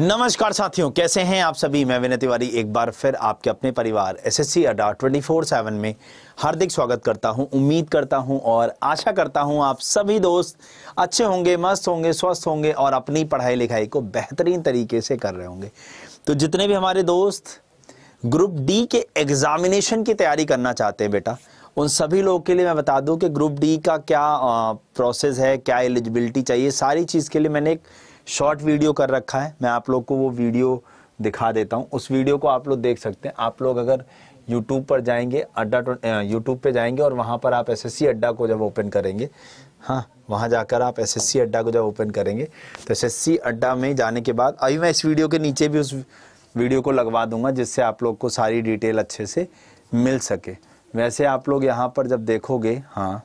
नमस्कार साथियों, कैसे हैं आप सभी? मैं विनय तिवारी एक बार फिर आपके अपने परिवार एसएससी अड्डा 24/7 में हार्दिक स्वागत करता हूँ, उम्मीद करता हूँ और आशा करता हूँ आप सभी दोस्त अच्छे होंगे, मस्त होंगे, स्वस्थ होंगे और अपनी पढ़ाई लिखाई को बेहतरीन तरीके से कर रहे होंगे। तो जितने भी हमारे दोस्त ग्रुप डी के एग्जामिनेशन की तैयारी करना चाहते हैं बेटा, उन सभी लोगों के लिए मैं बता दूँ कि ग्रुप डी का क्या प्रोसेस है, क्या एलिजिबिलिटी चाहिए, सारी चीज़ के लिए मैंने एक शॉर्ट वीडियो कर रखा है। मैं आप लोग को वो वीडियो दिखा देता हूँ। उस वीडियो को आप लोग देख सकते हैं। आप लोग अगर यूट्यूब पर जाएँगे, अड्डा यूट्यूब पे जाएँगे और वहाँ पर आप एसएससी अड्डा को जब ओपन करेंगे हाँ वहाँ जाकर आप एसएससी अड्डा को जब ओपन करेंगे तो एसएससी अड्डा में जाने के बाद, अभी मैं इस वीडियो के नीचे भी उस वीडियो को लगवा दूँगा, जिससे आप लोग को सारी डिटेल अच्छे से मिल सके। वैसे आप लोग यहाँ पर जब देखोगे हाँ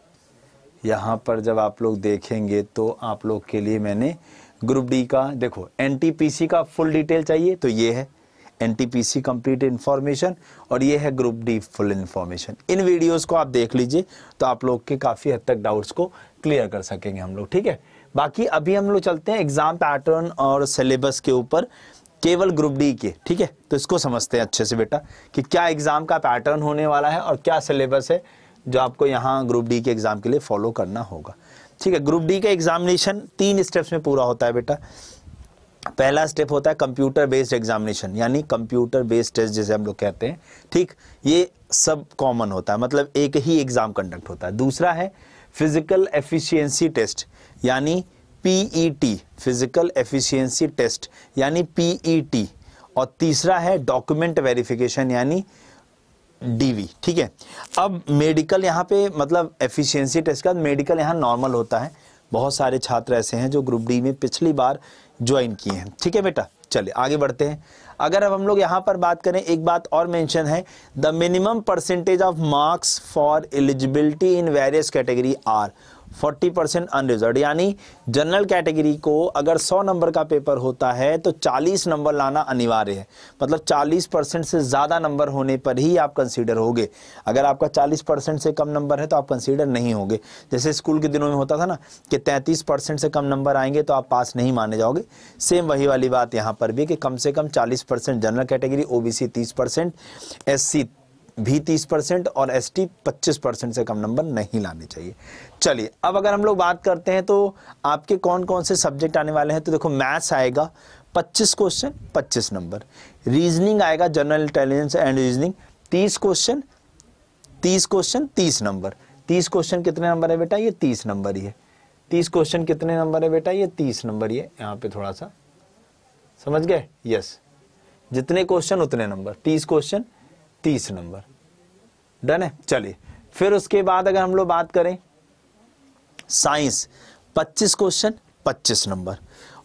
यहाँ पर जब आप लोग देखेंगे तो आप लोग के लिए मैंने ग्रुप डी का, देखो एनटीपीसी का फुल डिटेल चाहिए तो ये है एनटीपीसी कंप्लीट इन्फॉर्मेशन और ये है ग्रुप डी फुल इन्फॉर्मेशन इन वीडियोस को आप देख लीजिए तो आप लोग के काफ़ी हद तक डाउट्स को क्लियर कर सकेंगे हम लोग, ठीक है? बाकी अभी हम लोग चलते हैं एग्ज़ाम पैटर्न और सिलेबस के ऊपर, केवल ग्रुप डी के, ठीक है? तो इसको समझते हैं अच्छे से बेटा कि क्या एग्ज़ाम का पैटर्न होने वाला है और क्या सिलेबस है जो आपको यहाँ ग्रुप डी के एग्ज़ाम के लिए फॉलो करना होगा। ठीक है ग्रुप डी का एग्जामिनेशन तीन स्टेप्स में पूरा होता है बेटा। पहला स्टेप होता है कंप्यूटर बेस्ड एग्जामिनेशन यानी कंप्यूटर बेस्ड टेस्ट जैसे हम लोग कहते हैं। ठीक, ये सब कॉमन होता है मतलब एक ही एग्ज़ाम कंडक्ट होता है। दूसरा है फ़िज़िकल एफिशिएंसी टेस्ट यानी पीईटी फ़िज़िकल एफिशिएंसी टेस्ट यानी पीईटी और तीसरा है डॉक्यूमेंट वेरिफिकेशन यानी डीवी ठीक है? अब मेडिकल यहाँ पे मतलब एफिशिएंसी टेस्ट का मेडिकल यहाँ नॉर्मल होता है। बहुत सारे छात्र ऐसे हैं जो ग्रुप डी में पिछली बार ज्वाइन किए हैं। ठीक है बेटा? चलिए, आगे बढ़ते हैं। अगर अब हम लोग यहाँ पर बात करें, एक बात और मेंशन है। The minimum percentage of marks for eligibility in various category are 40 percent unreserve यानी जनरल कैटेगरी को अगर 100 नंबर का पेपर होता है तो 40 नंबर लाना अनिवार्य है। मतलब 40 परसेंट से ज़्यादा नंबर होने पर ही आप कंसीडर होगे। अगर आपका 40 परसेंट से कम नंबर है तो आप कंसीडर नहीं होगे। जैसे स्कूल के दिनों में होता था ना, कि 33 परसेंट से कम नंबर आएँगे तो आप पास नहीं माने जाओगे। सेम वही वाली बात यहाँ पर भी कि कम से कम चालीस percent general category O B C तीस परसेंट एस सी भी तीस परसेंट और एस टी पच्चीस परसेंट से कम नंबर नहीं लाने चाहिए। चलिए, अब अगर हम लोग बात करते हैं तो आपके कौन कौन से सब्जेक्ट आने वाले हैं? तो देखो मैथ्स आएगा 25 क्वेश्चन 25 नंबर रीजनिंग आएगा general intelligence and reasoning 30 question 30 question 30 number 30 question कितने नंबर है बेटा? ये 30 नंबर ही है. 30 क्वेश्चन कितने नंबर है बेटा? ये 30 नंबर ही है. यहाँ पे थोड़ा सा. समझ गए? यस जितने क्वेश्चन उतने नंबर 30 क्वेश्चन तीस नंबर डन है? चलिए, फिर उसके बाद अगर हम लोग बात करें साइंस 25 क्वेश्चन 25 नंबर।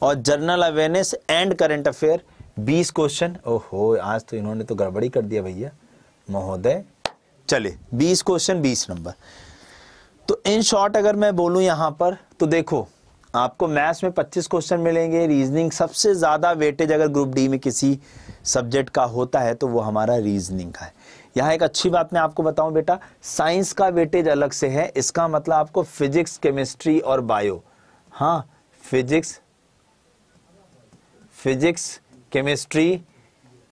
और general awareness and current affair 20 question. ओहो, आज तो इन्होंने तो गड़बड़ी कर दिया भैया। महोदय, चलिए 20 क्वेश्चन 20 नंबर। तो इन शॉर्ट अगर मैं बोलूँ यहाँ पर तो देखो, आपको मैथ्स में 25 क्वेश्चन मिलेंगे। रीजनिंग सबसे ज़्यादा वेटेज अगर ग्रुप डी में किसी सब्जेक्ट का होता है तो वो हमारा रीजनिंग का है। यहाँ एक अच्छी बात मैं आपको बताऊँ बेटा, साइंस का वेटेज अलग से है, इसका मतलब आपको फिजिक्स, केमिस्ट्री और बायो। हाँ physics physics, chemistry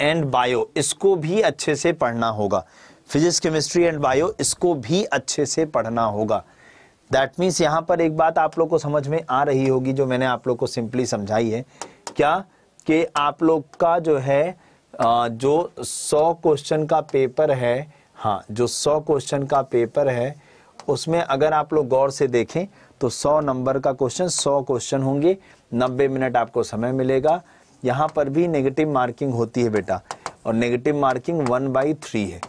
and bio, इसको भी अच्छे से पढ़ना होगा। फिजिक्स, केमिस्ट्री एंड बायो, इसको भी अच्छे से पढ़ना होगा। दैट मीन्स यहाँ पर एक बात आप लोग को समझ में आ रही होगी, जो मैंने आप लोग को सिंपली समझाई है। क्या? कि आप लोग का जो है जो सौ क्वेश्चन का पेपर है हाँ जो सौ क्वेश्चन का पेपर है, उसमें अगर आप लोग गौर से देखें तो सौ नंबर का क्वेश्चन सौ क्वेश्चन होंगे, नब्बे मिनट आपको समय मिलेगा। यहाँ पर भी नेगेटिव मार्किंग होती है बेटा, और negative marking one by three है,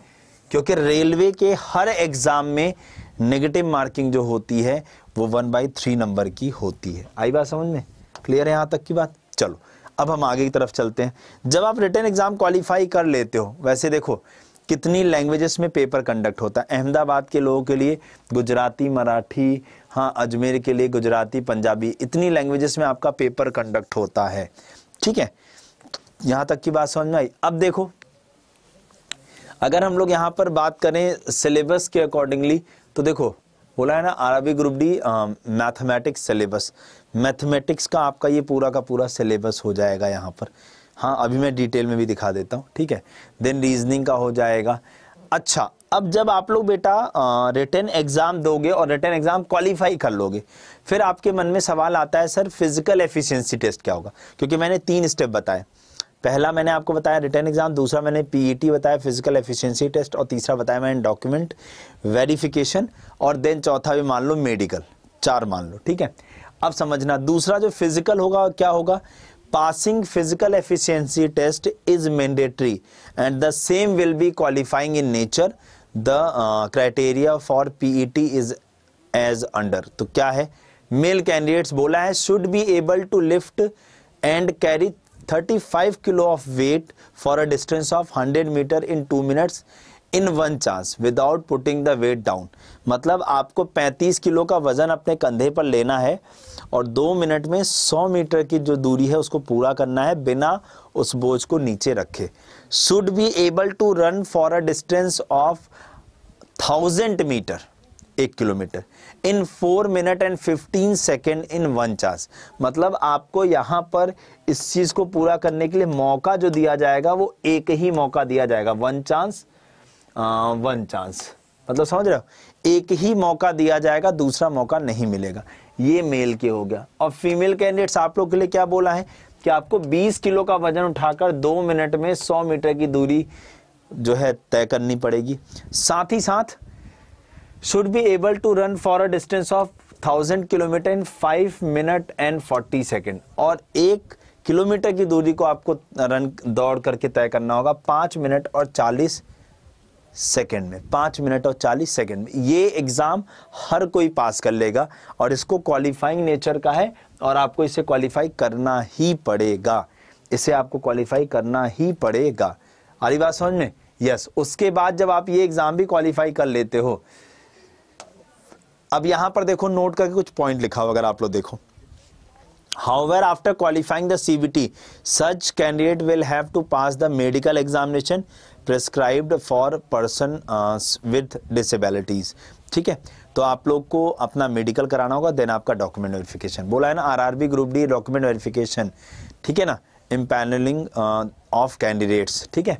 क्योंकि रेलवे के हर एग्ज़ाम में नेगेटिव मार्किंग जो होती है, वो वन बाई थ्री नंबर की होती है। आई बात समझ में? क्लियर है यहाँ तक की बात? चलो अब हम आगे की तरफ़ चलते हैं। जब आप रिटर्न एग्ज़ाम क्वालिफाई कर लेते हो, वैसे देखो, कितनी लैंग्वेजेस में पेपर कंडक्ट होता है? अहमदाबाद के लोगों के लिए, गुजराती, मराठी हाँ अजमेर के लिए, गुजराती, पंजाबी, इतनी लैंग्वेजेस में आपका पेपर कंडक्ट होता है। ठीक है? यहाँ तक की बात समझ में आई? अब देखो, अगर हम लोग यहाँ पर बात करें सिलेबस के अकॉर्डिंगली तो देखो बोला है ना RRB group D mathematics syllabus mathematics का आपका ये पूरा का पूरा सिलेबस हो जाएगा यहाँ पर। हाँ अभी मैं डिटेल में भी दिखा देता हूँ, ठीक है? देन रीजनिंग का हो जाएगा। अच्छा अब जब आप लोग बेटा रिटर्न एग्ज़ाम दोगे और रिटर्न एग्ज़ाम क्वालिफाई कर लोगे, फिर आपके मन में सवाल आता है, सर फ़िज़िकल एफिशिएंसी टेस्ट क्या होगा? क्योंकि मैंने तीन स्टेप बताए। पहला मैंने आपको बताया रिटर्न एग्ज़ाम दूसरा मैंने पीईटी e बताया फ़िज़िकल एफिशिएंसी टेस्ट और तीसरा बताया मैंने डॉक्यूमेंट वेरिफिकेशन और देन चौथा भी मान लो मेडिकल चार मान लो ठीक है? अब समझना दूसरा जो फ़िज़िकल होगा क्या होगा? Passing physical efficiency test is mandatory and the same will be qualifying in nature. The uh, criteria for PET is as तो क्या है? मेल कैंडिडेट्स बोला है should be able to lift and carry 35 kilo of weight for a distance of 100 meter in two minutes in one chance without putting the weight down मतलब आपको 35 kilo का वज़न अपने कंधे पर लेना है और दो मिनट में 100 मीटर की जो दूरी है उसको पूरा करना है बिना उस बोझ को नीचे रखे। Should be able to run for a distance of thousand meter एक kilometre. In four minute and fifteen second in one chance मतलब आपको यहाँ पर इस चीज़ को पूरा करने के लिए मौका जो दिया जाएगा, वो एक ही मौका दिया जाएगा। वन चांस वन चांस मतलब समझ रहे हो? एक ही मौका दिया जाएगा, दूसरा मौका नहीं मिलेगा। ये मेल के हो गया। और फीमेल कैंडिडेट्स आप लोग के लिए क्या बोला है? कि आपको 20 किलो का वज़न उठाकर दो मिनट में 100 मीटर की दूरी जो है तय करनी पड़ेगी। साथ ही साथ should be able to run for a distance of thousand kilometer in five minute and forty second और एक किलोमीटर की दूरी को आपको रन दौड़ करके तय करना होगा पाँच मिनट और चालीस सेकेंड में। पाँच मिनट और चालीस सेकेंड में। ये एग्ज़ाम हर कोई पास कर लेगा और इसको क्वालिफाइंग नेचर का है और आपको इसे क्वालिफाई करना ही पड़ेगा। इसे आपको क्वालिफाई करना ही पड़ेगा। आ बात समझ में यस उसके बाद जब आप ये एग्ज़ाम भी क्वालिफाई कर लेते हो अब यहाँ पर देखो नोट करके कुछ पॉइंट लिखा हो अगर आप लोग देखो। However, after qualifying the CBT, such candidate will have to pass the medical examination prescribed for person uh, with. ठीक है? तो आप लोग को अपना मेडिकल कराना होगा देन आपका डॉक्यूमेंट वेरिफिकेशन बोला है ना RRB group D document verification ठीक है ना? इम्पैनलिंग ऑफ़ कैंडिडेट्स ठीक है?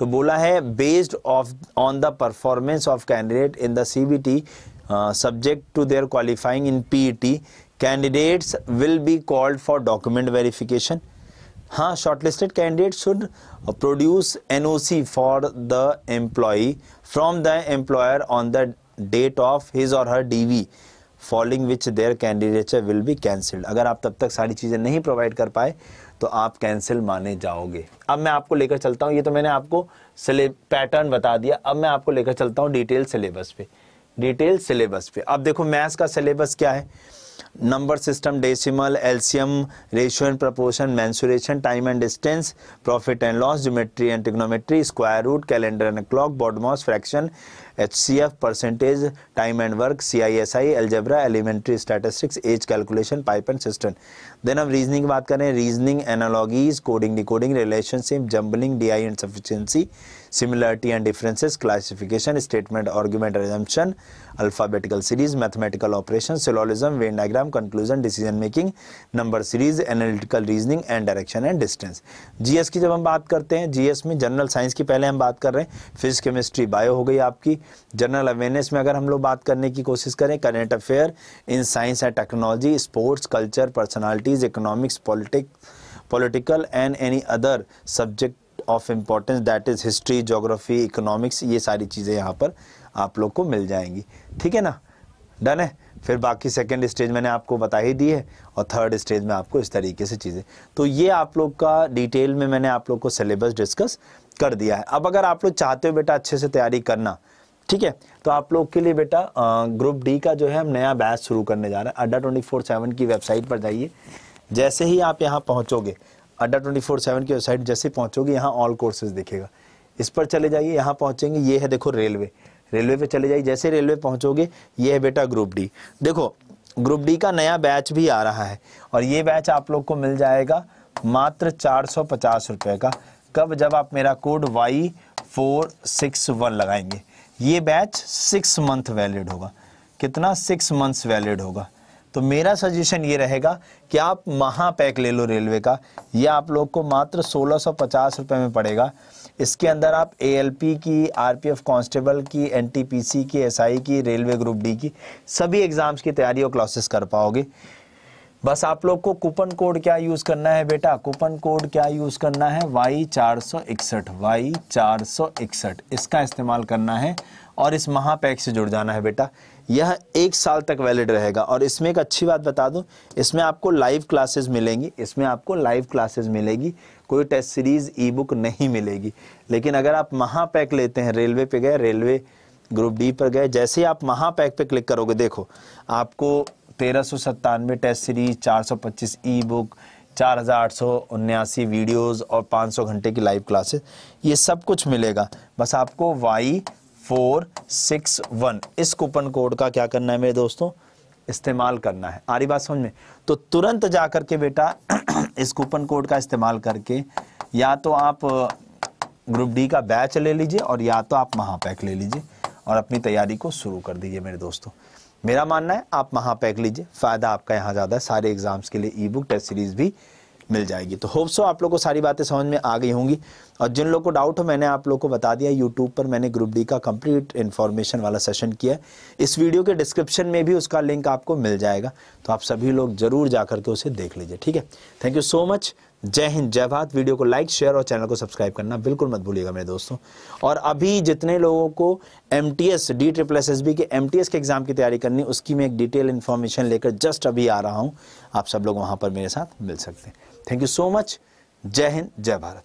तो बोला है based of on the performance of candidate in the CBT subject to their qualifying in PET candidates will be called for document verification हाँ shortlisted candidates should produce NOC for the employee from the employer on the date of his or her DV following which their candidature will be cancelled अगर आप तब तक सारी चीज़ें नहीं provide कर पाए तो आप कैंसिल माने जाओगे अब मैं आपको लेकर चलता हूँ ये तो मैंने आपको पैटर्न बता दिया अब मैं आपको लेकर चलता हूँ डिटेल सिलेबस पे डिटेल सिलेबस पे। अब देखो, मैथ्स का सिलेबस क्या है? Number system, decimal, LCM, ratio and proportion, mensuration, time and distance, profit and loss, geometry and trigonometry square root, calendar and clock BODMAS fraction calendar C F percentage time and work C I S I algebra elementary statistics age calculation pipe and cistern then हम reasoning की बात करें reasoning analogies coding decoding relationship jumbling D I and sufficiency similarity and differences classification statement argument assumption alphabetical series mathematical operation syllogism Venn diagram conclusion decision making number series analytical reasoning and direction and distance GS की जब हम बात करते हैं GS में general science की पहले हम बात कर रहे हैं फिजिक्स केमिस्ट्री बायो हो गई आपकी जनरल अवेयरनेस में अगर हम लोग बात करने की कोशिश करें, current affair in science and technology, sports, culture, personalities, economics politics political and any other subject of importance, that is history geography economics, ये सारी चीज़ें यहाँ पर आप लोग को मिल जाएँगी। ठीक है ना? डन है? फिर बाकी सेकेंड स्टेज मैंने आपको बता ही दी है और थर्ड स्टेज में आपको इस तरीके से चीज़ें। तो ये आप लोग का डिटेल में मैंने आप लोग को सिलेबस डिस्कस कर दिया है। अब अगर आप लोग चाहते हो बेटा अच्छे से तैयारी करना ठीक है? तो आप लोग के लिए बेटा ग्रुप डी का जो है हम नया बैच शुरू करने जा रहे हैं। अड्डा ट्वेंटी फोर सेवन की वेबसाइट पर जाइए। जैसे ही आप यहाँ पहुँचोगे, अड्डा ट्वेंटी फोर सेवन की वेबसाइट जैसे पहुँचोगे, यहाँ ऑल कोर्सेज दिखेगा। इस पर चले जाइए, यहाँ पहुँचेंगे। ये है देखो रेलवे रेलवे पे चले जाइए। जैसे रेलवे पहुँचोगे, ये है बेटा ग्रुप डी देखो ग्रुप डी का नया बैच भी आ रहा है और ये बैच आप लोग को मिल जाएगा मात्र चार सौ पचास रुपये का। कब? जब आप मेरा code Y four six one लगाएँगे। ये बैच सिक्स मंथ वैलिड होगा। कितना? सिक्स मंथ्स वैलिड होगा। तो मेरा सजेशन ये रहेगा कि आप महापैक ले लो रेलवे का। ये आप लोग को मात्र सोलह सौ पचास रुपये में पड़ेगा। इसके अंदर आप एएलपी की आरपीएफ कांस्टेबल की एनटीपीसी की एसआई की रेलवे ग्रुप डी की, सभी एग्ज़ाम्स की तैयारी और क्लासेस कर पाओगे। बस आप लोग को कूपन कोड क्या यूज़ करना है बेटा? कूपन कोड क्या यूज़ करना है? वाई चार सौ इकसठ वाई चार सौ इकसठ इसका इस्तेमाल करना है और इस महापैक से जुड़ जाना है बेटा। यह एक साल तक वैलिड रहेगा। और इसमें एक अच्छी बात बता दूँ, इसमें आपको लाइव क्लासेस मिलेंगी। इसमें आपको लाइव क्लासेस मिलेगी। कोई टेस्ट सीरीज़ ई बुक नहीं मिलेगी। लेकिन अगर आप महापैक लेते हैं रेलवे पे गए रेलवे ग्रुप डी पर गए, जैसे ही आप महापैक पे क्लिक करोगे, देखो, आपको तेरह सौ सत्तानवे टेस्ट सीरीज़, चार सौ पच्चीस ई बुक चार हज़ार आठ सौ उन्यासी वीडियोज़ और पाँच सौ घंटे की लाइव क्लासेस। ये सब कुछ मिलेगा। बस आपको वाई फोर सिक्स वन इस कूपन कोड का क्या करना है मेरे दोस्तों? इस्तेमाल करना है। आ रही बात समझ में? तो तुरंत जा करके बेटा, इस कूपन कोड का इस्तेमाल करके या तो आप, ग्रुप डी का बैच ले लीजिए और या तो आप महापैक ले लीजिए और अपनी तैयारी को शुरू कर दीजिए मेरे दोस्तों। मेरा मानना है, आप महापैक लीजिए। फ़ायदा आपका यहाँ ज़्यादा है। सारे एग्ज़ाम्स के लिए ई बुक टेस्ट सीरीज़ भी मिल जाएगी। तो होप सो आप लोग को सारी बातें समझ में आ गई होंगी। और जिन लोग को डाउट हो, मैंने आप लोग को बता दिया यूट्यूब पर मैंने ग्रुप डी का कंप्लीट इन्फॉर्मेशन वाला सेशन किया इस वीडियो के डिस्क्रिप्शन में भी उसका लिंक आपको मिल जाएगा। तो आप सभी लोग ज़रूर जा करके उसे देख लीजिए, ठीक है? थैंक यू सो मच जय हिंद, जय भारत। वीडियो को लाइक शेयर और चैनल को सब्सक्राइब करना बिल्कुल मत भूलिएगा मेरे दोस्तों। और अभी जितने लोगों को M T S D triple S S B के एम टी एस के एग्ज़ाम की तैयारी करनी, उसकी मैं एक डिटेल इन्फॉर्मेशन लेकर जस्ट अभी आ रहा हूँ। आप सब लोग वहाँ पर मेरे साथ मिल सकते हैं। थैंक यू सो मच जय हिंद, जय भारत।